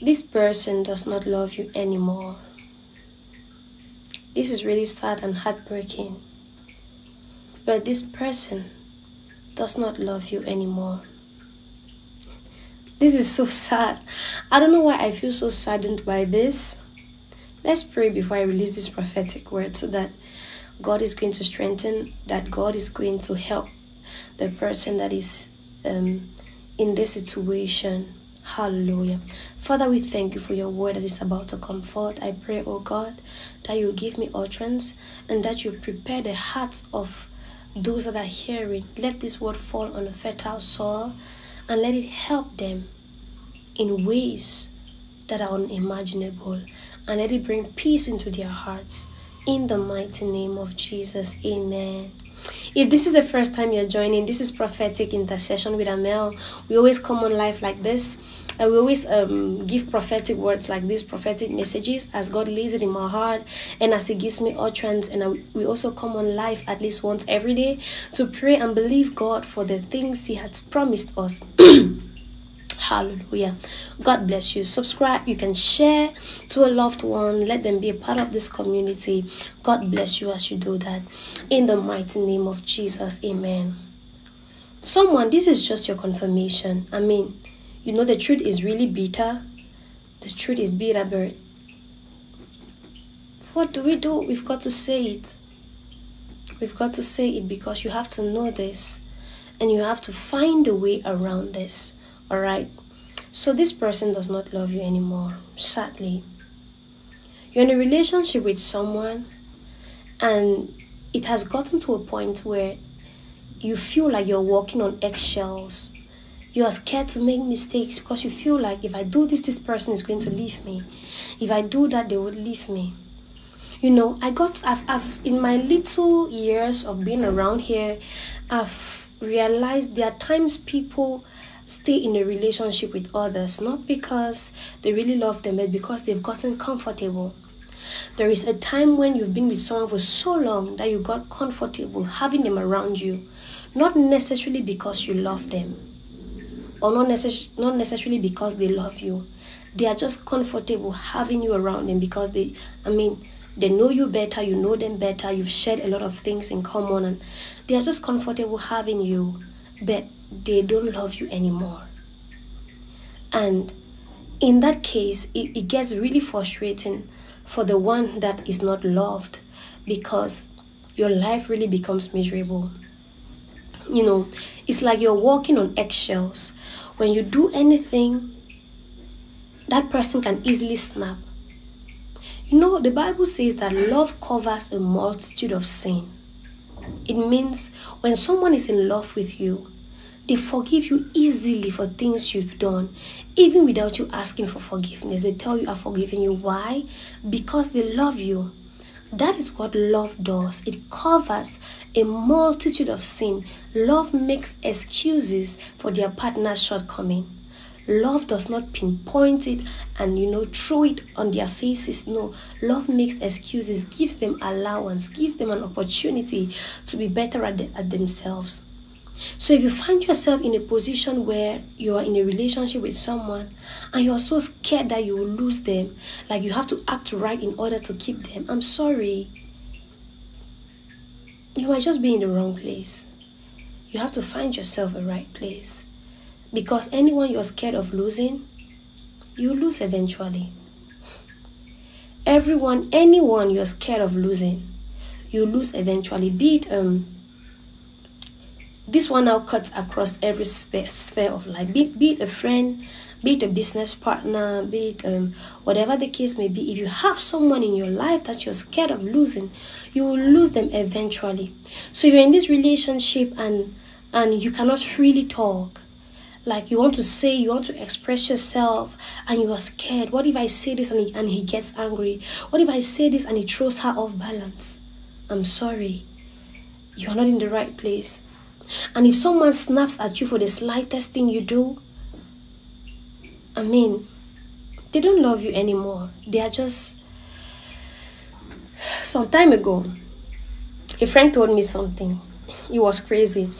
this person does not love you anymore. This is really sad and heartbreaking. But this person does not love you anymore. This is so sad. I don't know why I feel so saddened by this. Let's pray before I release this prophetic word so that God is going to strengthen, that God is going to help the person that is um, in this situation. Hallelujah. Father, we thank you for your word that is about to come forth. I pray, oh God, that you give me utterance and that you prepare the hearts of those that are hearing. Let this word fall on a fertile soil and let it help them in ways that are unimaginable and let it bring peace into their hearts. In the mighty name of Jesus, amen. If this is the first time you're joining, this is prophetic intercession with Armelle. We always come on live like this. And we always um, give prophetic words like these prophetic messages as God lays it in my heart and as He gives me utterance. And I, we also come on live at least once every day to pray and believe God for the things He has promised us. Hallelujah. God bless you. Subscribe. You can share to a loved one. Let them be a part of this community. God bless you as you do that. In the mighty name of Jesus. Amen. Someone, this is just your confirmation. I mean, you know, the truth is really bitter. The truth is bitter, but what do we do? We've got to say it. We've got to say it because you have to know this and you have to find a way around this. All right. So this person does not love you anymore, sadly. You're in a relationship with someone and it has gotten to a point where you feel like you're walking on eggshells. You are scared to make mistakes because you feel like if I do this, this person is going to leave me. If I do that, they would leave me. You know, I got, I've, I've, in my little years of being around here, I've realized there are times people stay in a relationship with others not because they really love them, but because they've gotten comfortable. There is a time when you've been with someone for so long that you got comfortable having them around you, not necessarily because you love them, or not, necess- not necessarily because they love you. They are just comfortable having you around them because they, I mean, they know you better, you know them better, you've shared a lot of things in common, and they are just comfortable having you. But they don't love you anymore. And in that case, it, it gets really frustrating for the one that is not loved because your life really becomes miserable. You know, it's like you're walking on eggshells. When you do anything, that person can easily snap. You know, the Bible says that love covers a multitude of sin. It means when someone is in love with you, they forgive you easily for things you've done, even without you asking for forgiveness. They tell you, I've forgiven you. Why? Because they love you. That is what love does. It covers a multitude of sin. Love makes excuses for their partner's shortcoming. Love does not pinpoint it and you know throw it on their faces. No, love makes excuses, gives them allowance, gives them an opportunity to be better at, the, at themselves. So if you find yourself in a position where you are in a relationship with someone and you're so scared that you will lose them, like you have to act right in order to keep them, I'm sorry. You might just be in the wrong place. You have to find yourself a right place. Because anyone you're scared of losing, you lose eventually. Everyone, anyone you're scared of losing, you lose eventually. Be it um this one now cuts across every sphere of life be, be it a friend be it a business partner be it um, whatever the case may be. If you have someone in your life that you're scared of losing you will lose them eventually. So you're in this relationship and and you cannot freely talk like you want to say you want to express yourself and you are scared what if i say this and he, and he gets angry? What if i say this and he throws her off balance? I'm sorry. You're not in the right place and if someone snaps at you for the slightest thing you do, I mean, they don't love you anymore. They are just. Some time ago, a friend told me something. It was crazy.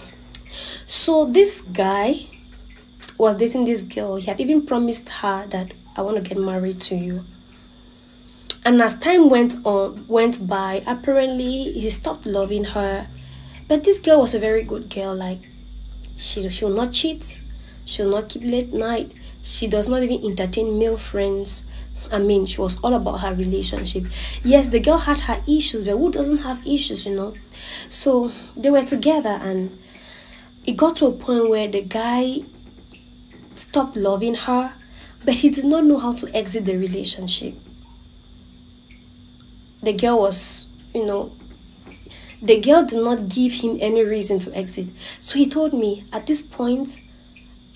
So, this guy was dating this girl. He had even promised her that I want to get married to you. And as time went on went by, apparently he stopped loving her. But this girl was a very good girl, like she she will not cheat, she'll not keep late night, she does not even entertain male friends. I mean, she was all about her relationship. Yes, the girl had her issues, but who doesn't have issues, you know? So they were together, and it got to a point where the guy stopped loving her, but he did not know how to exit the relationship. The girl was, you know, the girl did not give him any reason to exit. So he told me, at this point,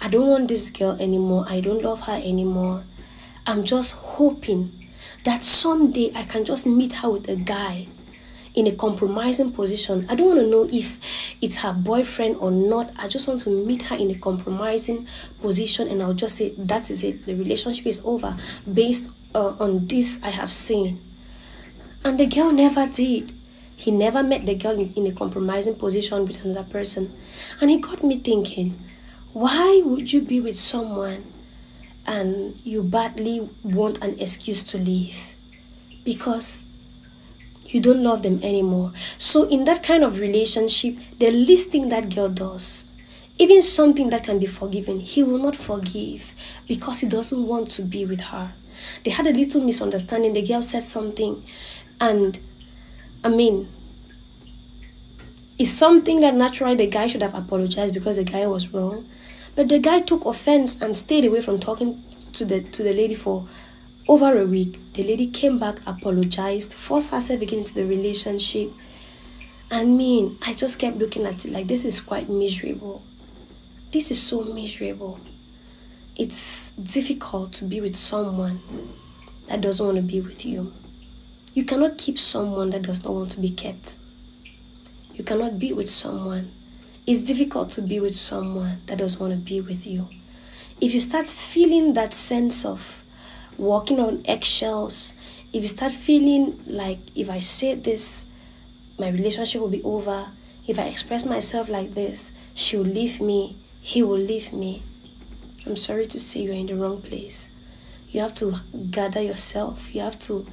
I don't want this girl anymore. I don't love her anymore. I'm just hoping that someday I can just meet her with a guy in a compromising position. I don't want to know if it's her boyfriend or not. I just want to meet her in a compromising position and I'll just say, that is it. The relationship is over based uh, on this I have seen. And the girl never did. He never met the girl in, in a compromising position with another person. And it got me thinking, why would you be with someone and you badly want an excuse to leave because you don't love them anymore. So, in that kind of relationship, the least thing that girl does, even something that can be forgiven, he will not forgive because he doesn't want to be with her. They had a little misunderstanding. The girl said something, and I mean, it's something that naturally the guy should have apologized because the guy was wrong. But the guy took offense and stayed away from talking to the to the lady for over a week. The lady came back, apologized, forced herself again into the relationship. I mean, I just kept looking at it like this is quite miserable. This is so miserable. It's difficult to be with someone that doesn't want to be with you. You cannot keep someone that does not want to be kept. You cannot be with someone it's difficult to be with someone that doesn't want to be with you. If you start feeling that sense of walking on eggshells, if you start feeling like if I say this, my relationship will be over. If I express myself like this, she will leave me, he will leave me. I'm sorry to say you're in the wrong place. You have to gather yourself. You have to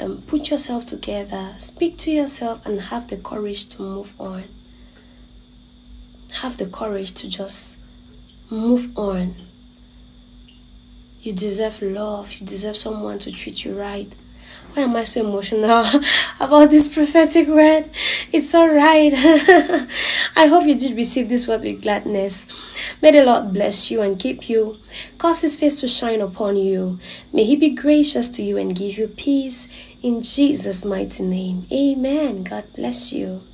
um, put yourself together, speak to yourself, and have the courage to move on have the courage to just move on. You deserve love. You deserve someone to treat you right. Why am I so emotional about this prophetic word? It's alright. I hope you did receive this word with gladness. May the Lord bless you and keep you, cause his face to shine upon you. May he be gracious to you and give you peace in Jesus' mighty name. Amen. God bless you.